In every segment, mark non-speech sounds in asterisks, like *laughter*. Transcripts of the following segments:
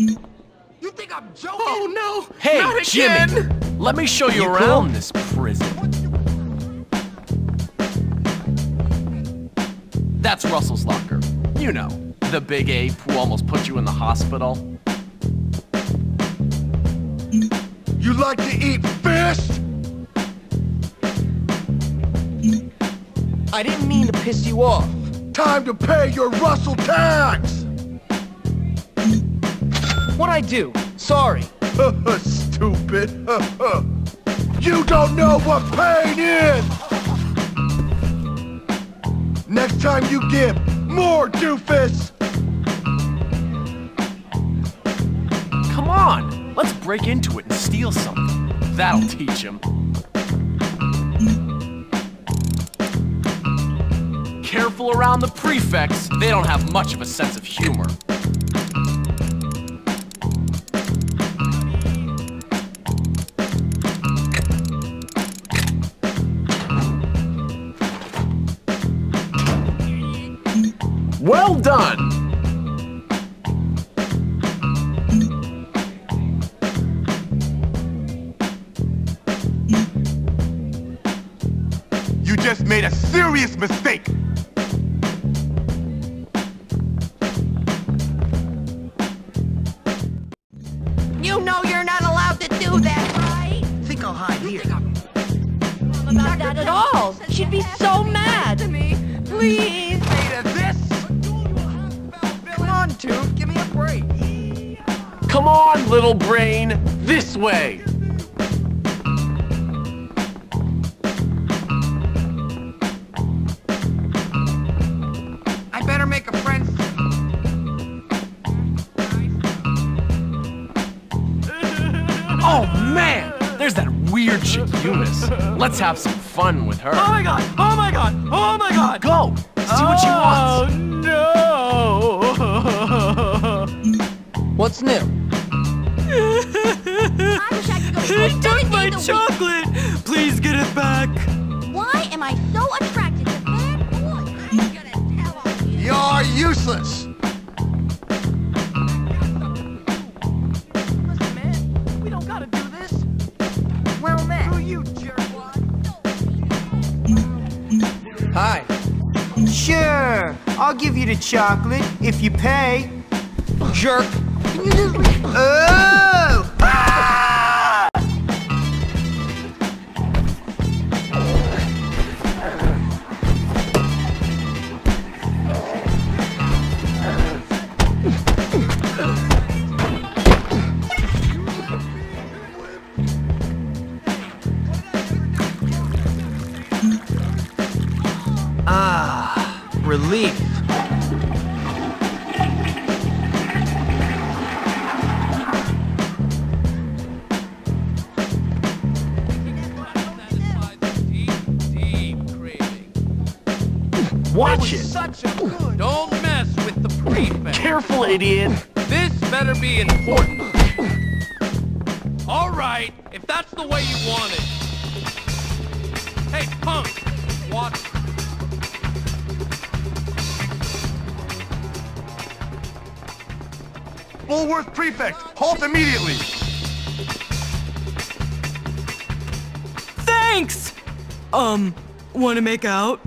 You think I'm joking? Oh no! Hey, Not Jimmy! again! Let me show you, You around cool? this prison. That's Russell's locker. You know, the big ape who almost put you in the hospital. You like to eat fish? I didn't mean to piss you off. Time to pay your Russell tax! I do? Sorry. *laughs* Stupid. *laughs* you don't know what pain is! Next time you give, more doofus! Come on, let's break into it and steal something. That'll teach him. Careful around the prefects. They don't have much of a sense of humor. Well done! You just made a serious mistake! You know you're not allowed to do that, right? Think I'll hide here. Not that at all. She'd be so mad. To me, please. Made of this? Come on. Give me a break. Come on, little brain! This way! I better make a friend. Oh man! There's that weird chick Eunice. Let's have some fun with her. Oh my god! Oh my god! Oh my god! Go! See what she wants. Oh wants. no! What's new? I wish I could go He seven took my days a week. chocolate! Please get it back! Why am I so attracted to bad boys? I'm gonna tell on you. You're useless! Listen, man. We don't gotta do this. Where am I? Who you, jerkwad? Hi. Sure, I'll give you the chocolate if you pay. Jerk. Oh! Ah, relief. Such a good. Don't mess with the prefect! Careful, idiot! This better be important. All right, if that's the way you want it. Hey, punk! Watch. Bullworth Prefect, halt immediately! Thanks! Um, wanna make out?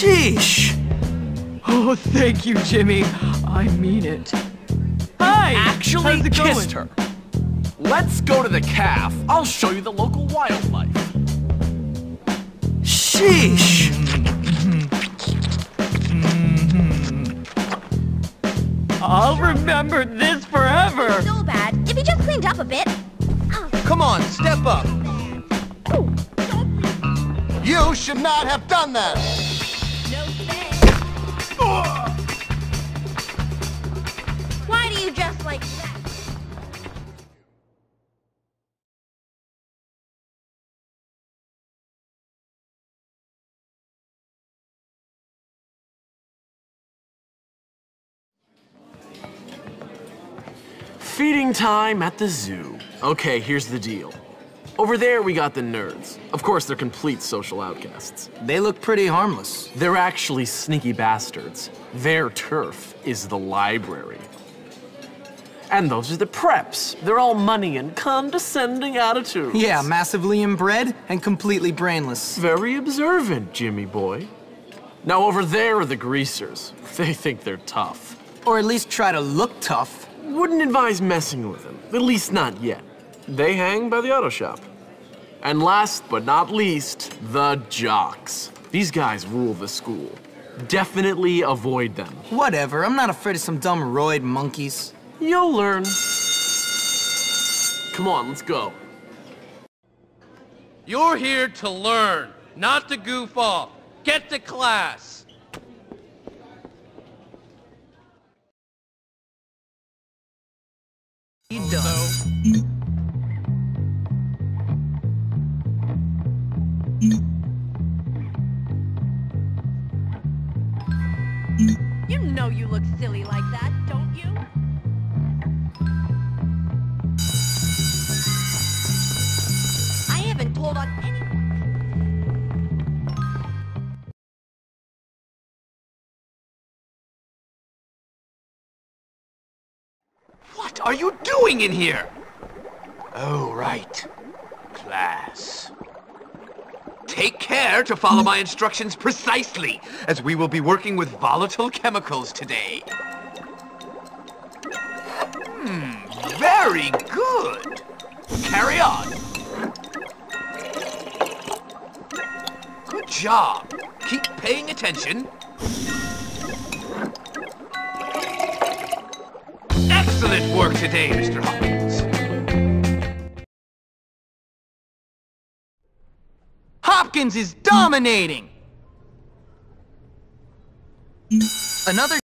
Sheesh! Oh, thank you, Jimmy. I mean it. Hi! Actually How's it kissed going? her. Let's go to the calf. I'll show you the local wildlife. Sheesh! I'll remember this forever! So bad. If he just cleaned up a bit. Come on, step up. Oh. You should not have done that! Feeding time at the zoo. Okay, here's the deal. Over there, we got the nerds. Of course, they're complete social outcasts. They look pretty harmless. They're actually sneaky bastards. Their turf is the library. And those are the preps. They're all money and condescending attitudes. Yeah, massively inbred and completely brainless. Very observant, Jimmy boy. Now over there are the greasers. *laughs* They think they're tough. Or at least try to look tough. Wouldn't advise messing with them, at least not yet. They hang by the auto shop. And last but not least, the jocks. These guys rule the school. Definitely avoid them. Whatever, I'm not afraid of some dumb roid monkeys. You'll learn. Come on, let's go. You're here to learn, not to goof off. Get to class. You know you look silly like that, don't you? I haven't told on anyone. What are you doing in here? Oh, right. Class. Take care to follow my instructions precisely, as we will be working with volatile chemicals today. Hmm, very good. Carry on. Good job. Keep paying attention. Excellent work today, Mr. Hopkins. Hopkins is dominating! Another